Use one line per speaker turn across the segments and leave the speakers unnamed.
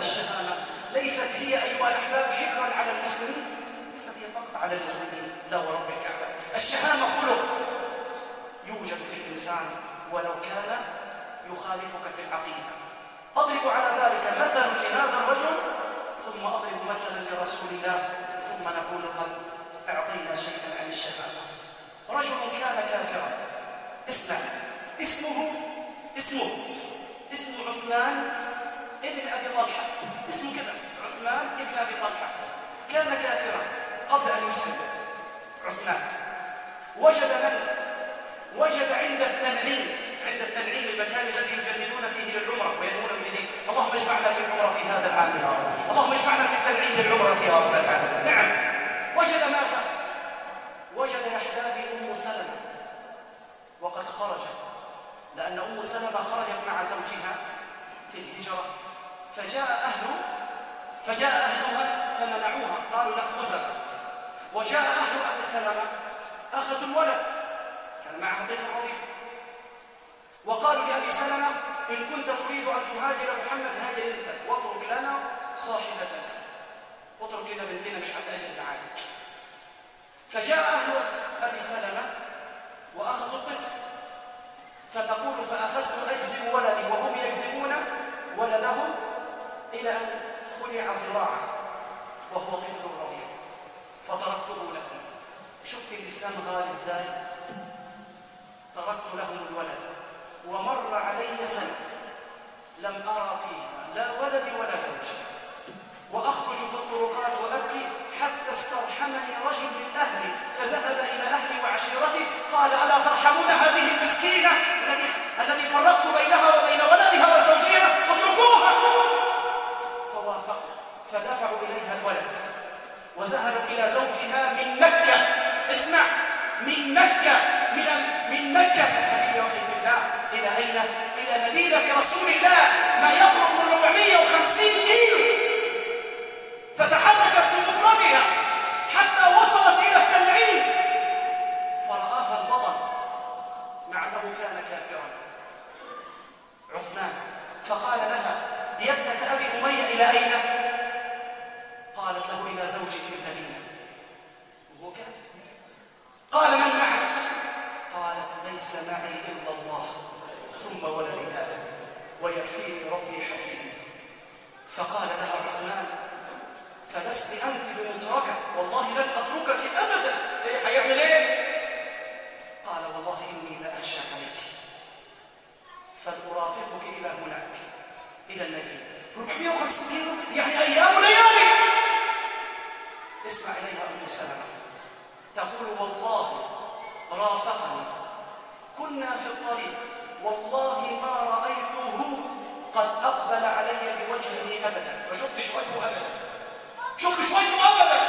الشهامة ليست هي أيها الأحباب حكرا على المسلمين. ليست هي فقط على المسلمين. لا ورب الكعبة الشهامة خلق يوجد في الإنسان ولو كان يخالفك في العقيدة. أضرب على ذلك مثل لهذا الرجل ثم أضرب مثلا لرسول الله ثم نقول قد أعطينا شيئا عن الشهامة رجل كان كافرا. اسمع. اسمه اسمه اسمه عثمان أبي طلحة. اسمه كذا. عثمان ابن أبي طلحة. كان كافرا قبل أن يسلم. عثمان. وجد من؟ وجد عند التنعيم. عند التنعيم المكان الذي يجددون فيه للعمرة وينمون من جديد. اللهم اجمعنا في العمرة في هذا العام يا رب. اللهم اجمعنا في التنعيم للعمرة يا رب العالمين. نعم. وجد ماذا وجد يحدى أم سلمة. وقد خرج. لأن أم سلمة خرجت مع زوجها في الهجرة. فجاء أهل فجاء أهلها فمنعوها قالوا نأخذها وجاء أهل أبي سلمة أخذوا الولد. كان معها طفل رضيع وقالوا لأبي سلمة إن كنت تريد أن تهاجر محمد هاجر أنت. واترك لنا صاحبتنا واترك لنا بنتنا مش هتأجل معاك فجاء أهل أبي سلمة وأخذوا الطفل فتقول فأخذت أجزم ولدي. إلى أن خلع ذراعه وهو طفل رضيع فتركته لهم شفت الإسلام غالي إزاي؟ تركت لهم الولد ومر علي سنة لم أرى فيها لا ولدي ولا زوجي وأخرج في الطرقات وأبكي حتى استرحمني رجل من أهلي فذهب إلى أهلي وعشيرتي قال ألا ترحمون هذه المسكينة التي التي فرقت زوجها من مكة. اسمع من مكة من من مكة. حبيبي أخي في الله إلى أين؟ إلى مدينة رسول الله. ما يقرب من 450 كيلو. فتحركت بمفردها حتى وصلت إلى التنعيم فرآها البطل. مع أنه كان كافرا. عثمان فقال لها يا ابنة أبي أمية إلى أين؟ قالت له إلى زوجي في المدينة وهو كافر قال من معك؟ قالت ليس معي إلا الله ثم ولدي هذا ويكفيني ربي حسيبي. فقال لها عثمان فلست أنت بمتركة؟ والله لن أتركك أبدا إيه هيعمل إيه؟ قال والله إني لأخشى عليك. فلأرافقك إلى هناك إلى المدينة. 450 كيلو يعني أيام وليالي. اسمع إليها أم سلمة. تقول والله رافقني. كنا في الطريق. والله ما رأيته قد أقبل علي بوجهه أبدا. ما شفتش وجهه أبدا. شفتش وجهه أبدا.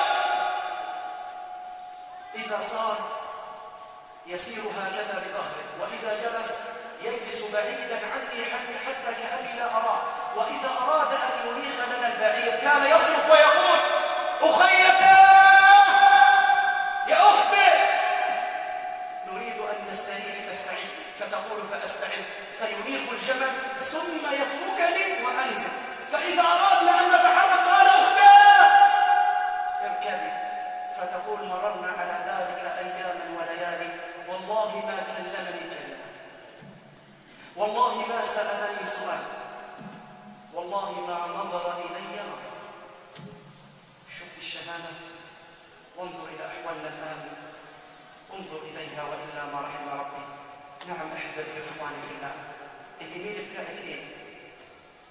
إذا صار يسير هكذا بظهره وإذا جلس يجلس بعيدا عني حتى كأني لا أراه. وإذا أراد أن يريخ لنا البعير كان يصرخ ويقول أخيتا والله ما كلمني كلمة. والله ما سألني سؤال. والله ما نظر إلي نظر. شفت الشهامة وانظر إلى أحوالنا الآن. انظر إليها وإلا ما رحم ربي. نعم أحبتي وإخواني في الله. الإيميل بتاعك إيه؟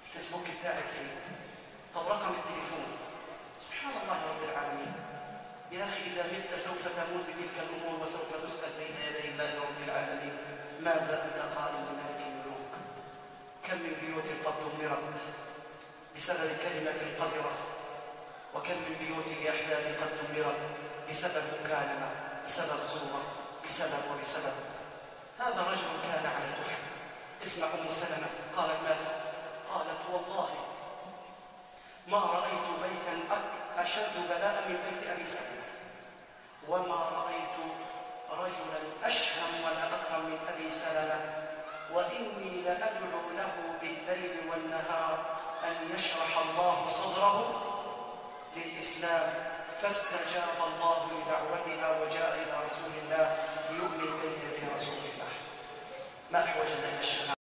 الفيسبوك بتاعك إيه؟ طب رقم التليفون سبحان الله رب العالمين يا أخي إذا مت سوف تموت بتلك الأمور وسوف تسأل بين يدي الله رب العالمين ماذا أنت قائل بملك الملوك. كم من بيوت قد دمرت بسبب الكلمة القذرة وكم من بيوت الأحباب قد دمرت بسبب مكالمة بسبب صورة بسبب وبسبب. هذا رجل كان على الكفر اسمع أم سلمة قالت ماذا؟ قالت والله ما رأيت بيتا أشد بلاء من بيت أبي سلمة. وما رأيت يشرح الله صدره للإسلام فاستجاب الله لدعوتها وجاء إلى رسول الله ليؤمن بين يدي رسول الله. ما أحوجنا إلى الشهادة